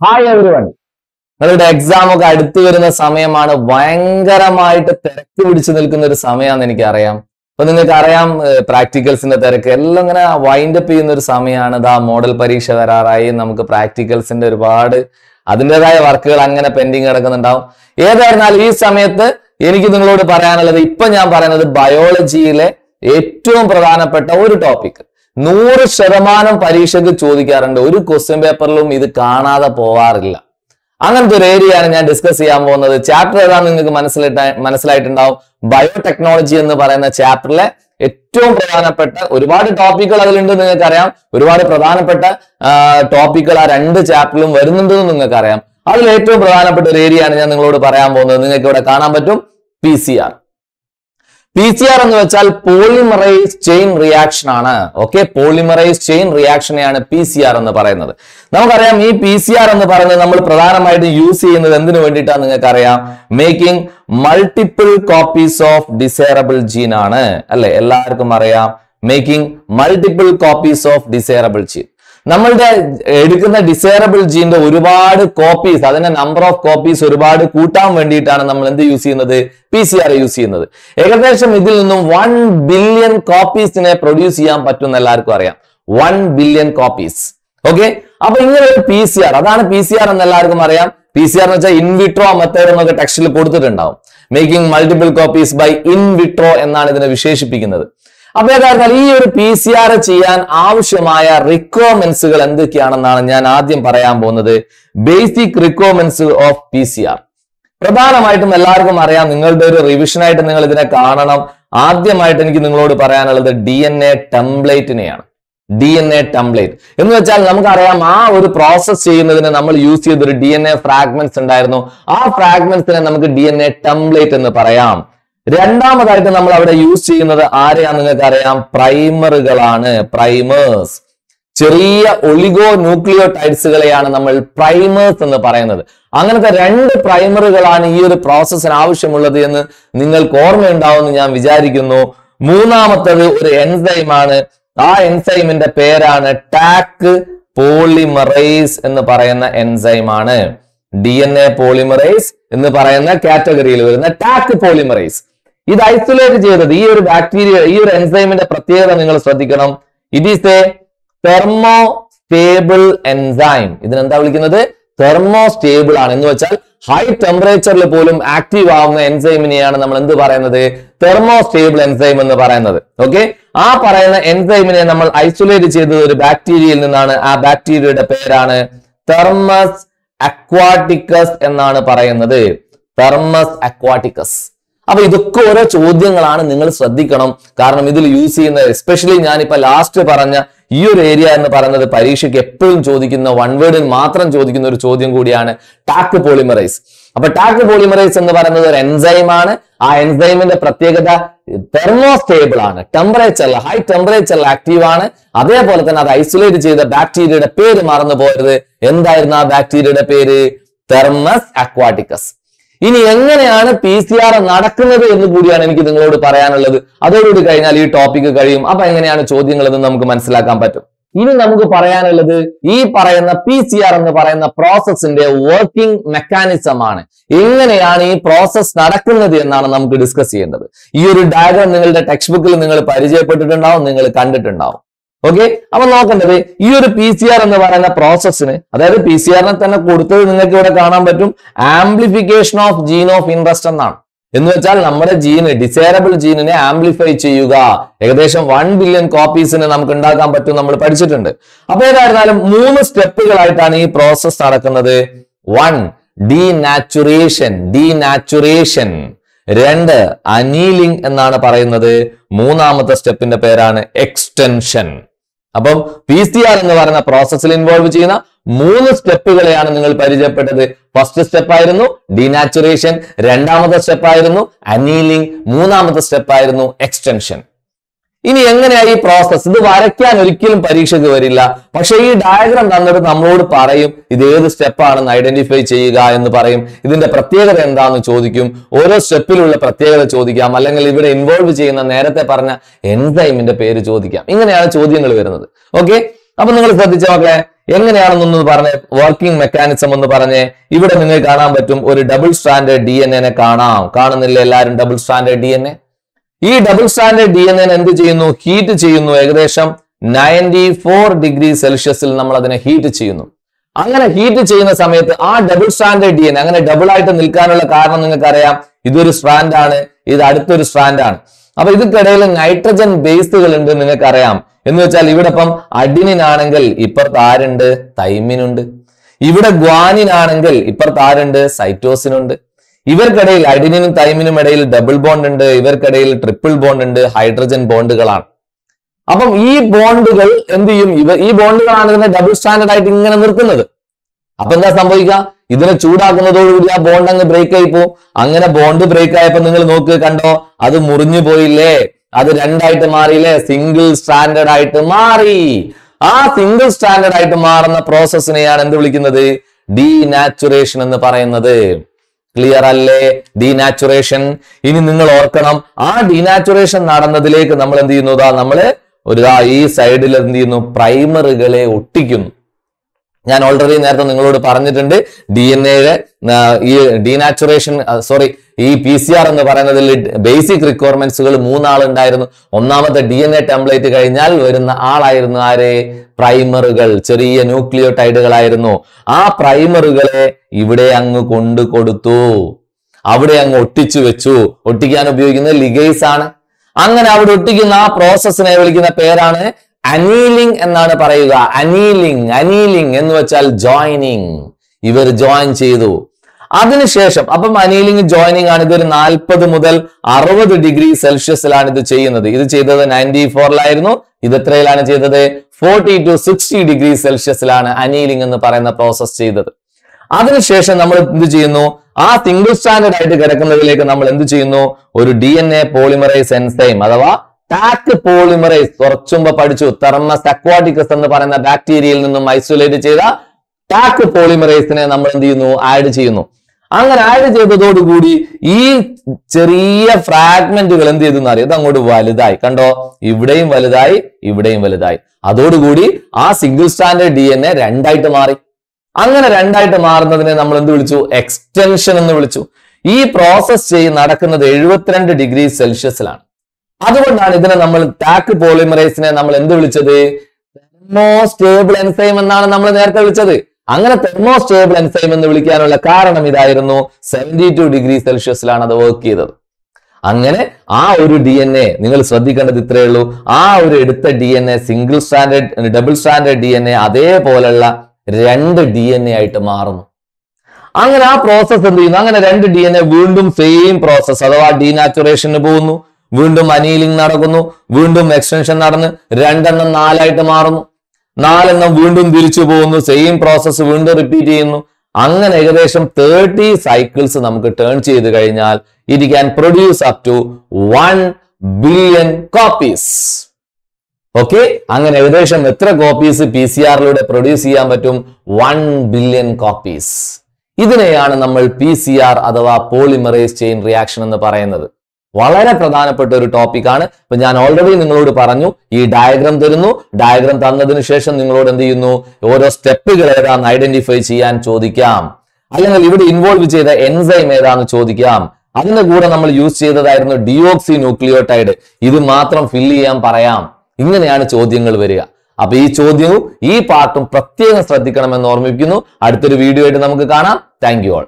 Hi everyone നിങ്ങളുടെ exam ഒക്കെ അടുത്തു വരുന്ന സമയമാണ് ഭയങ്കരമായിട്ട് തിരക്ക് പിടിച്ചു നിൽക്കുന്ന ഒരു സമയമാണെന്ന് എനിക്കറിയാം. അപ്പൊ നിങ്ങൾക്ക് അറിയാം പ്രാക്ടിക്കൽസിന്റെ തിരക്ക്. എല്ലാം ഇങ്ങനെ വൈൻഡ് അപ്പ് ചെയ്യുന്ന ഒരു സമയമാണ്. ഇതാ മോഡൽ പരീക്ഷ വരാറായി. നമുക്ക് പ്രാക്ടിക്കൽസിന്റെ ഒരുപാട് അതിന്റെതായ വർക്കുകൾ അങ്ങനെ പെൻഡിങ് കിടക്കുന്നുണ്ടാവും. ഏതായിരുന്നാലും ഈ സമയത്ത് എനിക്ക് നിങ്ങളോട് പറയാനുള്ളത് ഇപ്പൊ ഞാൻ പറയുന്നത് ബയോളജിയിലെ ഏറ്റവും പ്രധാനപ്പെട്ട ഒരു ടോപ്പിക് നൂറ് ശതമാനം പരീക്ഷയ്ക്ക് ചോദിക്കാറുണ്ട്. ഒരു ക്വസ്റ്റ്യൻ പേപ്പറിലും ഇത് കാണാതെ പോവാറില്ല. അങ്ങനത്തെ ഒരു ഏരിയയാണ് ഞാൻ ഡിസ്കസ് ചെയ്യാൻ പോകുന്നത്. ചാപ്റ്റർ ഏതാണെന്ന് നിങ്ങൾക്ക് മനസ്സിലായിട്ട് മനസ്സിലായിട്ടുണ്ടാവും? ബയോടെക്നോളജി എന്ന് പറയുന്ന ചാപ്റ്ററിലെ ഏറ്റവും പ്രധാനപ്പെട്ട ഒരുപാട് ടോപ്പിക്കുകൾ അതിലുണ്ട് നിങ്ങൾക്കറിയാം. ഒരുപാട് പ്രധാനപ്പെട്ട ടോപ്പിക്കുകൾ ആ രണ്ട് ചാപ്റ്ററിലും വരുന്നുണ്ടെന്ന് നിങ്ങൾക്കറിയാം. അതിൽ ഏറ്റവും പ്രധാനപ്പെട്ട ഒരു ഏരിയയാണ് ഞാൻ നിങ്ങളോട് പറയാൻ പോകുന്നത്. നിങ്ങൾക്ക് ഇവിടെ കാണാൻ പറ്റും P C R P C R എന്ന് വെച്ചാൽ പോളിമറൈസ് ചെയിൻ റിയാക്ഷൻ ആണ്. ഓക്കെ പോളിമറൈസ് ചെയിൻ റിയാക്ഷനെയാണ് പി സി ആർ എന്ന് പറയുന്നത്. നമുക്കറിയാം ഈ പി സി ആർ എന്ന് പറയുന്നത് നമ്മൾ പ്രധാനമായിട്ടും യൂസ് ചെയ്യുന്നത് എന്തിനു വേണ്ടിയിട്ടാണ് നിങ്ങൾക്ക് അറിയാം making multiple copies of desirable gene ആണ്. അല്ലെ? എല്ലാവർക്കും അറിയാം. Making multiple copies of desirable gene നമ്മളുടെ എടുക്കുന്ന ഡിസൈറബിൾ ജീന്റെ ഒരുപാട് കോപ്പീസ് അതിന്റെ നമ്പർ ഓഫ് കോപ്പീസ് ഒരുപാട് കൂട്ടാൻ വേണ്ടിയിട്ടാണ് നമ്മൾ എന്ത് യൂസ് ചെയ്യുന്നത്? പി സി ആർ യൂസ് ചെയ്യുന്നത്. ഏകദേശം ഇതിൽ നിന്നും വൺ ബില്യൺ കോപ്പീസിനെ പ്രൊഡ്യൂസ് ചെയ്യാൻ പറ്റും എല്ലാവർക്കും അറിയാം. വൺ ബില്യൺ കോപ്പീസ് ഓക്കെ അപ്പൊ ഇങ്ങനെ ഒരു പി സി ആർ അതാണ് പി സി ആർ എന്ന് എല്ലാവർക്കും അറിയാം. പി സി ആർ എന്ന് വെച്ചാൽ ഇൻവിട്രോ മെത്തേഡ് എന്നൊക്കെ ടെക്സ്റ്റിൽ കൊടുത്തിട്ടുണ്ടാവും. Making multiple copies by in vitro എന്നാണ് ഇതിനെ വിശേഷിപ്പിക്കുന്നത്. അപ്പൊ ഏതായിരുന്നാൽ ഈ ഒരു പി സി ആർ ചെയ്യാൻ ആവശ്യമായ റിക്വയർമെന്റ്സുകൾ എന്തൊക്കെയാണെന്നാണ് ഞാൻ ആദ്യം പറയാൻ പോകുന്നത്. Basic requirements of P C R പ്രധാനമായിട്ടും എല്ലാവർക്കും അറിയാം നിങ്ങളുടെ ഒരു റിവിഷനായിട്ട് നിങ്ങൾ ഇതിനെ കാണണം. ആദ്യമായിട്ട് എനിക്ക് നിങ്ങളോട് പറയാനുള്ളത് ഡി എൻ എ ടെംപ്ലേറ്റിനെയാണ് ഡി എൻ എ ടെംപ്ലേറ്റ് എന്ന് വെച്ചാൽ നമുക്കറിയാം ആ ഒരു പ്രോസസ് ചെയ്യുന്നതിന് നമ്മൾ യൂസ് ചെയ്ത ഒരു ഡി എൻ എ ഫ്രാഗ്മെന്റ്സ് ഉണ്ടായിരുന്നു. ആ ഫ്രാഗ്മെന്റ്സിനെ നമുക്ക് ഡി എൻ എ ടെംപ്ലേറ്റ് എന്ന് പറയാം. രണ്ടാമതായിട്ട് നമ്മൾ അവിടെ യൂസ് ചെയ്യുന്നത് ആരെയാന്ന് നിങ്ങൾക്ക് അറിയാം പ്രൈമറുകളാണ്. പ്രൈമേഴ്സ്. ചെറിയ ഒളിഗോ ന്യൂക്ലിയോടൈഡ്സുകളെയാണ് നമ്മൾ പ്രൈമേഴ്സ് എന്ന് പറയുന്നത്. അങ്ങനത്തെ രണ്ട് പ്രൈമറുകളാണ് ഈ ഒരു പ്രോസസ്സിന് ആവശ്യമുള്ളത് എന്ന് നിങ്ങൾക്ക് ഓർമ്മയുണ്ടാവുമെന്ന് ഞാൻ വിചാരിക്കുന്നു. മൂന്നാമത്തത് ഒരു എൻസൈമാണ് ആ എൻസൈമിന്റെ പേരാണ് ടാക്ക് പോളിമറൈസ് എന്ന് പറയുന്ന എൻസൈമാണ് ഡി എൻ എ പോളിമറൈസ് എന്ന് പറയുന്ന കാറ്റഗറിയിൽ വരുന്ന ടാക്ക് പോളിമറൈസ്. ഇത് ഐസൊലേറ്റ് ചെയ്തത് ഈ ഒരു ബാക്ടീരിയ ഈ ഒരു എൻസൈമിന്റെ പ്രത്യേകത നിങ്ങൾ ശ്രദ്ധിക്കണം. It is a thermostable enzyme ഇതിനെന്താ വിളിക്കുന്നത്? തെർമോ സ്റ്റേബിൾ ആണ്. എന്ന് വെച്ചാൽ ഹൈ ടെമ്പറേച്ചറിൽ പോലും ആക്റ്റീവ് ആവുന്ന എൻസൈമിനെയാണ് നമ്മൾ എന്ത് പറയുന്നത്? തെർമോ സ്റ്റേബിൾ എൻസൈം എന്ന് പറയുന്നത്. ഓക്കെ ആ പറയുന്ന എൻസൈമിനെ നമ്മൾ ഐസൊലേറ്റ് ചെയ്തത് ഒരു ബാക്ടീരിയയിൽ നിന്നാണ്. ആ ബാക്ടീരിയയുടെ പേരാണ് തെർമസ് അക്വാട്ടിക്കസ് എന്നാണ് പറയുന്നത്. തെർമസ് അക്വാട്ടിക്കസ് അപ്പൊ ഇതൊക്കെ ഓരോ ചോദ്യങ്ങളാണ് നിങ്ങൾ ശ്രദ്ധിക്കണം. കാരണം ഇതിൽ യൂസ് ചെയ്യുന്ന എസ്പെഷ്യലി ഞാനിപ്പോ ലാസ്റ്റ് പറഞ്ഞ ഈ ഒരു ഏരിയ എന്ന് പറയുന്നത് പരീക്ഷയ്ക്ക് എപ്പോഴും ചോദിക്കുന്ന വൺ വേർഡിൽ മാത്രം ചോദിക്കുന്ന ഒരു ചോദ്യം കൂടിയാണ് ടാക്ക് പോളിമറൈസ്. അപ്പൊ ടാക്ക് പോളിമറൈസ് എന്ന് പറയുന്നത് ഒരു എൻസൈമാണ് ആ എൻസൈമിന്റെ പ്രത്യേകത തെർമോസ്റ്റേബിൾ ആണ്. ടെമ്പറേച്ചറിൽ ഹൈ ടെമ്പറേച്ചറിൽ ആക്റ്റീവ് ആണ്. അതേപോലെ തന്നെ അത് ഐസൊലേറ്റ് ചെയ്ത ബാക്ടീരിയയുടെ പേര് മറന്നു പോയത് എന്തായിരുന്നു ആ ബാക്ടീരിയയുടെ പേര്? തെർമസ് അക്വാട്ടിക്കസ് ഇനി എങ്ങനെയാണ് പി സി ആർ നടക്കുന്നത് എന്ന് കൂടിയാണ് എനിക്ക് നിങ്ങളോട് പറയാനുള്ളത്. അതോടുകൂടി കഴിഞ്ഞാൽ ഈ ടോപ്പിക്ക് കഴിയും. അപ്പൊ എങ്ങനെയാണ് ചോദ്യങ്ങൾ എന്ന് നമുക്ക് മനസ്സിലാക്കാൻ പറ്റും. ഇനി നമുക്ക് പറയാനുള്ളത് ഈ പറയുന്ന പി സി ആർ എന്ന് പറയുന്ന പ്രോസസ്സിന്റെ വർക്കിംഗ് മെക്കാനിസം ആണ്. എങ്ങനെയാണ് ഈ പ്രോസസ് നടക്കുന്നത് എന്നാണ് നമുക്ക് ഡിസ്കസ് ചെയ്യേണ്ടത്. ഈ ഒരു ഡയഗ്രാം നിങ്ങളുടെ ടെക്സ്റ്റ് ബുക്കിൽ നിങ്ങൾ പരിചയപ്പെട്ടിട്ടുണ്ടാവും നിങ്ങൾ കണ്ടിട്ടുണ്ടാവും. ഓക്കെ അപ്പൊ നോക്കേണ്ടത് ഈ ഒരു പി സി ആർ എന്ന് പറയുന്ന പ്രോസസ്സിന് അതായത് പി സി ആറിനെ തന്നെ കൊടുത്തത് നിങ്ങൾക്ക് ഇവിടെ കാണാൻ പറ്റും amplification of gene of interest എന്നാണ്. എന്ന് വെച്ചാൽ നമ്മുടെ ജീന് ഡിസൈറബിൾ ജീനിനെ ആംപ്ലിഫൈ ചെയ്യുക. ഏകദേശം വൺ ബില്യൺ കോപ്പീസിന് നമുക്ക് ഉണ്ടാക്കാൻ പറ്റും നമ്മൾ പഠിച്ചിട്ടുണ്ട്. അപ്പൊ ഏതായിരുന്നാലും മൂന്ന് സ്റ്റെപ്പുകളായിട്ടാണ് ഈ പ്രോസസ് നടക്കുന്നത്. One denaturation denaturation രണ്ട് അനീലിംഗ് എന്നാണ് പറയുന്നത്. മൂന്നാമത്തെ സ്റ്റെപ്പിന്റെ പേരാണ് എക്സ്റ്റൻഷൻ അപ്പം പി സി ആർ എന്ന് പറയുന്ന പ്രോസസ്സിൽ ഇൻവോൾവ് ചെയ്യുന്ന മൂന്ന് സ്റ്റെപ്പുകളെയാണ് നിങ്ങൾ പരിചയപ്പെട്ടത്. ഫസ്റ്റ് സ്റ്റെപ്പ് ആയിരുന്നു ഡീനാച്ചുറേഷൻ രണ്ടാമത്തെ സ്റ്റെപ്പ് ആയിരുന്നു അനീലിംഗ് മൂന്നാമത്തെ സ്റ്റെപ്പ് ആയിരുന്നു എക്സ്റ്റൻഷൻ ഇനി എങ്ങനെയാ ഈ പ്രോസസ് ഇത് വരയ്ക്കാൻ ഒരിക്കലും പരീക്ഷയ്ക്ക് വരില്ല. പക്ഷെ ഈ ഡയഗ്രാം തന്നിട്ട് നമ്മളോട് പറയും ഇത് ഏത് സ്റ്റെപ്പാണെന്ന് ഐഡന്റിഫൈ ചെയ്യുക എന്ന് പറയും. ഇതിന്റെ പ്രത്യേകത എന്താണെന്ന് ചോദിക്കും. ഓരോ സ്റ്റെപ്പിലുള്ള പ്രത്യേകത ചോദിക്കാം. അല്ലെങ്കിൽ ഇവിടെ ഇൻവോൾവ് ചെയ്യുന്ന നേരത്തെ പറഞ്ഞ എൻസൈമിന്റെ പേര് ചോദിക്കാം. ഇങ്ങനെയാണ് ചോദ്യങ്ങൾ വരുന്നത്. ഓക്കെ അപ്പൊ നിങ്ങൾ ശ്രദ്ധിച്ച മക്കളെ? എങ്ങനെയാണെന്നൊന്ന് പറഞ്ഞ് വർക്കിംഗ് മെക്കാനിസം എന്ന് പറഞ്ഞ് ഇവിടെ നിങ്ങൾ കാണാൻ പറ്റും. ഒരു ഡബിൾ സ്റ്റാൻഡേർഡ് ഡി എൻ എനെ കാണാം. കാണുന്നില്ല എല്ലാവരും double standard D N A ഈ double standard D N N എന്ത് ചെയ്യുന്നു? ഹീറ്റ് ചെയ്യുന്നു. ഏകദേശം നയന്റി ഫോർ ഡിഗ്രി സെൽഷ്യസിൽ നമ്മൾ അതിനെ ഹീറ്റ് ചെയ്യുന്നു. അങ്ങനെ ഹീറ്റ് ചെയ്യുന്ന സമയത്ത് ആ ഡബിൾ സ്റ്റാൻഡേർഡ് ഡി എൻ അങ്ങനെ ഡബിൾ ആയിട്ട് നിൽക്കാനുള്ള കാരണം നിങ്ങൾക്കറിയാം. ഇതൊരു സ്ട്രാൻഡ് ആണ്. ഇത് അടുത്തൊരു സ്ട്രാൻഡ് ആണ്. അപ്പൊ ഇതിക്കിടയിൽ നൈട്രജൻ ബേസുകൾ ഉണ്ട് നിങ്ങൾക്കറിയാം. എന്ന് വെച്ചാൽ ഇവിടെ ഇപ്പം അഡിനിൻ ആണെങ്കിൽ ഇപ്പുറത്ത് ആരുണ്ട്? തൈമിനുണ്ട് ഇവിടെ ഗ്വാനിൻ ആണെങ്കിൽ ഇപ്പുറത്ത് ആരുണ്ട്? സൈറ്റോസിനുണ്ട് ഇവർക്കിടയിൽ അഡിനിനും തൈമിനും ഇടയിൽ ഡബിൾ ബോണ്ട് ഉണ്ട് ഇവർക്കിടയിൽ ട്രിപ്പിൾ ബോണ്ട് ഉണ്ട് ഹൈഡ്രജൻ ബോണ്ടുകളാണ് അപ്പം ഈ ബോണ്ടുകൾ എന്ത് ചെയ്യും? ഇവ ഈ ബോണ്ടുകളാണ് ഇതിനെ ഡബിൾ സ്റ്റാൻഡേർഡ് ആയിട്ട് ഇങ്ങനെ നിർത്തുന്നത്. അപ്പൊ എന്താ സംഭവിക്കുക? ഇതിനെ ചൂടാക്കുന്നതോടുകൂടി ആ ബോണ്ട് അങ്ങ് ബ്രേക്ക് ആയി പോകും അങ്ങനെ ബോണ്ട് ബ്രേക്ക് ആയപ്പോ നിങ്ങൾ നോക്ക് കണ്ടോ? അത് മുറിഞ്ഞു പോയില്ലേ? അത് രണ്ടായിട്ട് മാറിയില്ലേ? സിംഗിൾ സ്റ്റാൻഡേർഡ് ആയിട്ട് മാറി. ആ സിംഗിൾ സ്റ്റാൻഡേർഡ് ആയിട്ട് മാറുന്ന പ്രോസസ്സിനെയാണ് എന്ത് വിളിക്കുന്നത്? ഡീനാച്ചുറേഷൻ എന്ന് പറയുന്നത്. ക്ലിയർ അല്ലേ? ഡീനാച്ചുറേഷൻ ഇനി നിങ്ങൾ ഓർക്കണം ആ ഡീനാച്ചുറേഷൻ നടന്നതിലേക്ക് നമ്മൾ എന്ത് ചെയ്യുന്നു? നമ്മൾ ഒരു ഈ സൈഡിൽ എന്ത് ചെയ്യുന്നു? പ്രൈമറുകളെ ഒട്ടിക്കുന്നു. ഞാൻ ഓൾറെഡി നേരത്തെ നിങ്ങളോട് പറഞ്ഞിട്ടുണ്ട് ഡി എൻ എയുടെ ഈ ഡീനാച്ചുറേഷൻ സോറി ഈ പി സി ആർ എന്ന് പറയുന്നതിൽ ബേസിക് റിക്വയർമെന്റ്സുകൾ മൂന്നാളുണ്ടായിരുന്നു. ഒന്നാമത്തെ ഡി എൻ എ ടെംപ്ലേറ്റ് കഴിഞ്ഞാൽ വരുന്ന ആളായിരുന്നു ആരെ? പ്രൈമറുകൾ ചെറിയ ന്യൂക്ലിയോടൈഡുകളായിരുന്നു ആ പ്രൈമറുകളെ ഇവിടെ അങ്ങ് കൊണ്ടു കൊടുത്തു. അവിടെ അങ്ങ് ഒട്ടിച്ചു വെച്ചു. ഒട്ടിക്കാൻ ഉപയോഗിക്കുന്നത് ലിഗൈസ് ആണ്. അങ്ങനെ അവിടെ ഒട്ടിക്കുന്ന ആ പ്രോസസ്സിനെ വിളിക്കുന്ന പേരാണ് അനീലിംഗ് എന്നാണ് പറയുക. അനീലിംഗ് അനീലിംഗ് എന്ന് വെച്ചാൽ ജോയിനിങ് ഇവർ ജോയിൻ ചെയ്തു. അതിനുശേഷം അപ്പം അനീലിംഗ് ജോയിനിങ് ആണ് ഇതൊരു നാൽപ്പത് മുതൽ അറുപത് ഡിഗ്രി സെൽഷ്യസിലാണ് ഇത് ചെയ്യുന്നത്. ഇത് ചെയ്തത് നയന്റി ഫോറിലായിരുന്നു ഇത് എത്രയിലാണ് ചെയ്തത്? ഫോർട്ടി ടു സിക്സ്റ്റി ഡിഗ്രി സെൽഷ്യസിലാണ് അനീലിംഗ് എന്ന് പറയുന്ന പ്രോസസ് ചെയ്തത്. അതിനുശേഷം നമ്മൾ എന്ത് ചെയ്യുന്നു? ആ സിംഗിൾ സ്റ്റാൻഡേർഡ് ആയിട്ട് കിടക്കുന്നതിലേക്ക് നമ്മൾ എന്ത് ചെയ്യുന്നു? ഒരു D N A polymerase enzyme അഥവാ ടാക്ക് പോളിമറൈസ് കുറച്ചുമ്പോ പഠിച്ചു. തെർമസ് അക്വാട്ടിക്കസ് എന്ന് പറയുന്ന ബാക്ടീരിയയിൽ നിന്നും ഐസൊലേറ്റ് ചെയ്ത ടാക്ക് പോളിമറൈസിനെ നമ്മൾ എന്ത് ചെയ്യുന്നു? ആഡ് ചെയ്യുന്നു. അങ്ങനെ ആഡ് ചെയ്തതോടുകൂടി ഈ ചെറിയ ഫ്രാഗ്മെന്റുകൾ എന്ത് ചെയ്തു ഇത് അങ്ങോട്ട് വലുതായി. കണ്ടോ? ഇവിടെയും വലുതായി ഇവിടെയും വലുതായി. അതോടുകൂടി ആ single standard D N A രണ്ടായിട്ട് മാറി. അങ്ങനെ രണ്ടായിട്ട് മാറുന്നതിനെ നമ്മൾ എന്ത് വിളിച്ചു? എക്സ്റ്റൻഷൻ എന്ന് വിളിച്ചു. ഈ പ്രോസസ് ചെയ്ത് നടക്കുന്നത് എഴുപത്തിരണ്ട് ഡിഗ്രി സെൽഷ്യസിലാണ് അതുകൊണ്ടാണ് ഇതിനെ നമ്മൾ ടാക്ക് പോളിമറൈസിനെ നമ്മൾ എന്ത് വിളിച്ചത്? തെർമോ സ്റ്റേബിൾ എൻസൈം എന്നാണ് നമ്മൾ നേരത്തെ വിളിച്ചത്. അങ്ങനെ തെർമോസ്റ്റേബിൾ എൻസൈം എന്ന് വിളിക്കാനുള്ള കാരണം ഇതായിരുന്നു സെവന്റി ടു ഡിഗ്രി സെൽഷ്യസിലാണ് അത് വർക്ക് ചെയ്തത്. അങ്ങനെ ആ ഒരു ഡി എൻ എ നിങ്ങൾ ശ്രദ്ധിക്കേണ്ടത് ഇത്രയേ ഉള്ളൂ. ആ ഒരു എടുത്ത D N A single standard double standard D N A അതേപോലെയുള്ള രണ്ട് ഡി എൻ എ ആയിട്ട് മാറുന്നു. അങ്ങനെ ആ പ്രോസസ്സ് എന്ത് ചെയ്യുന്നു? അങ്ങനെ രണ്ട് ഡി എൻ എ വീണ്ടും സെയിം പ്രോസസ്സ് അഥവാ ഡീനാച്ചുറേഷന് പോകുന്നു. വീണ്ടും അനീലിംഗ് നടക്കുന്നു. വീണ്ടും എക്സ്റ്റൻഷൻ നടന്ന് രണ്ടെണ്ണം നാലായിട്ട് മാറുന്നു. നാലെണ്ണം വീണ്ടും തിരിച്ചു പോകുന്നു. സെയിം പ്രോസസ്സ് വീണ്ടും റിപ്പീറ്റ് ചെയ്യുന്നു. അങ്ങനെ ഏകദേശം തേർട്ടി സൈക്കിൾസ് നമുക്ക് ടേൺ ചെയ്ത് കഴിഞ്ഞാൽ it can produce up to one billion copies okay അങ്ങനെ ഏകദേശം എത്ര കോപ്പീസ് പി സി ആറിലൂടെ പ്രൊഡ്യൂസ് ചെയ്യാൻ പറ്റും? വൺ ബില്യൺ കോപ്പീസ് ഇതിനെയാണ് നമ്മൾ പി സി ആർ അഥവാ പോളിമറൈസ് ചെയിൻ റിയാക്ഷൻ എന്ന് പറയുന്നത്. വളരെ പ്രധാനപ്പെട്ട ഒരു ടോപ്പിക്കാണ് ഇപ്പൊ ഞാൻ ഓൾറെഡി നിങ്ങളോട് പറഞ്ഞു ഈ ഡയഗ്രാം തരുന്നു. ഡയഗ്രാം തന്നതിന് ശേഷം നിങ്ങളോട് എന്ത് ചെയ്യുന്നു? ഓരോ സ്റ്റെപ്പുകൾ ഏതാന്ന് ഐഡന്റിഫൈ ചെയ്യാൻ ചോദിക്കാം. അല്ലെങ്കിൽ ഇവിടെ ഇൻവോൾവ് ചെയ്ത എൻസൈം ഏതാന്ന് ചോദിക്കാം. അതിന്റെ കൂടെ നമ്മൾ യൂസ് ചെയ്തതായിരുന്നു ഡിയോക്സി ന്യൂക്ലിയോടൈഡ് ഇത് മാത്രം ഫില്ല് ചെയ്യാൻ പറയാം. ഇങ്ങനെയാണ് ചോദ്യങ്ങൾ വരിക. അപ്പൊ ഈ ചോദ്യവും ഈ പാർട്ടും പ്രത്യേകം ശ്രദ്ധിക്കണമെന്ന് ഓർമ്മിപ്പിക്കുന്നു. അടുത്തൊരു വീഡിയോ ആയിട്ട് നമുക്ക് കാണാം. Thank you all